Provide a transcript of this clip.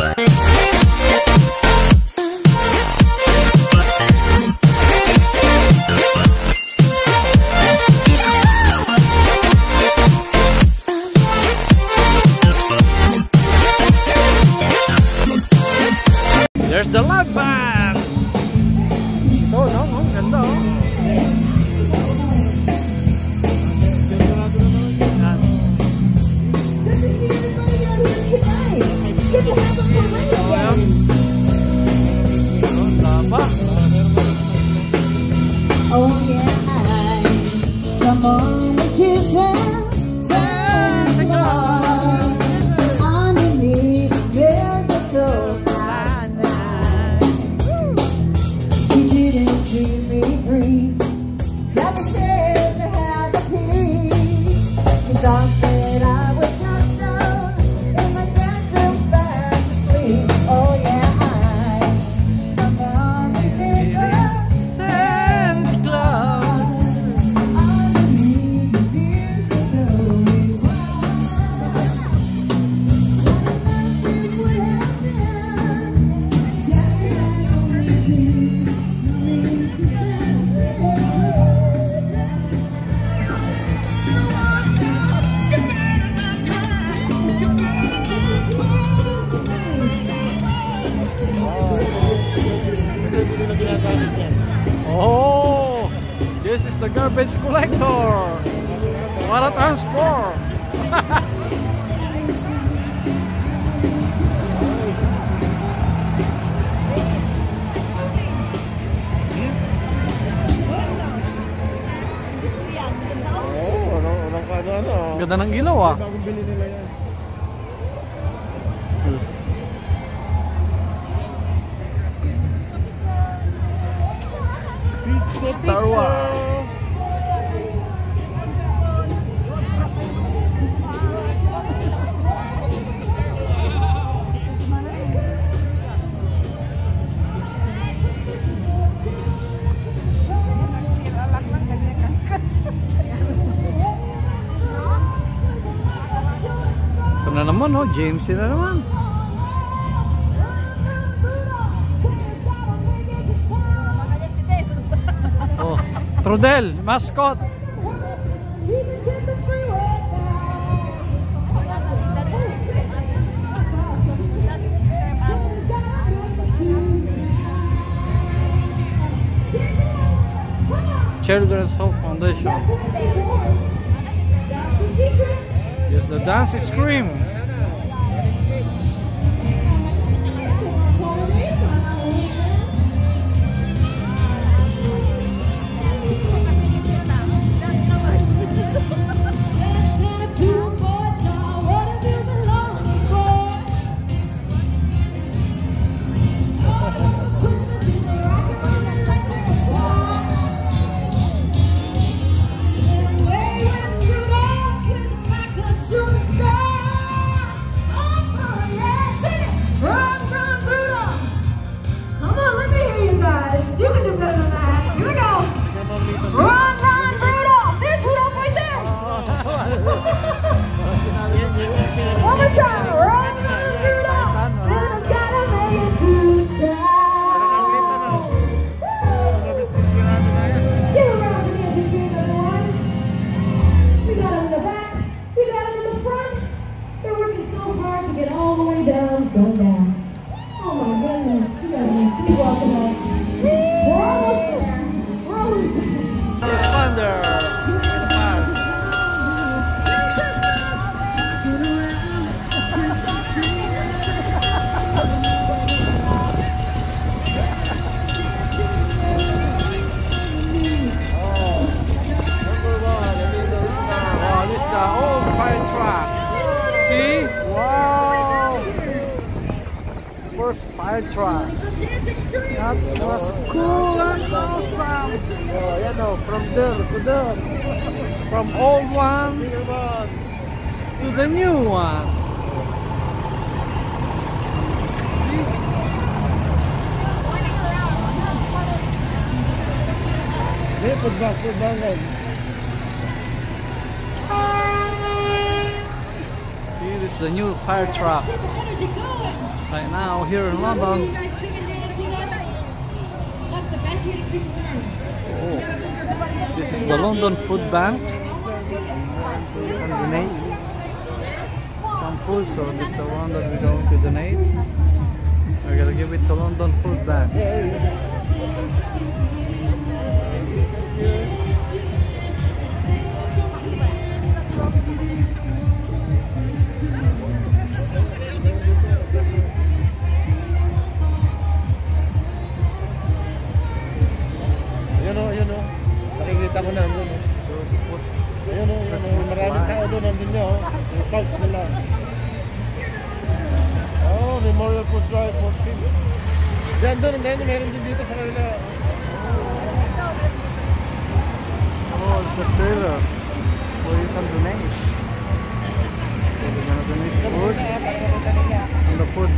Bye. amor garbage collector. What a transport. Ganda ng gilaw ah. Bagong bili. Star Wars. not James the other one. oh, Trudel, mascot. Children's Hope Foundation. Yes, the dance is scream. gratidão first fire truck. That was cool and awesome. Oh, yeah, no, from there to there. From old one to the new one. See? Dia the pegangan. See, this is the new fire truck. Right now, here in London, That's the best way to keep warm. this is the London Food Bank. So you can donate some food. So this is the one that we're going to donate. We're gonna give it to London Food Bank. Nakikita ko na. Ayun o. So put Ayun ayun o. Maraming tao doon. Nandun niya o. Yung park nila. Oh, Memorial Food Drive 14. Yan doon, ngayon meron din dito sa kanila. Oh, it's a trailer where you can donate. So we're gonna donate food on the food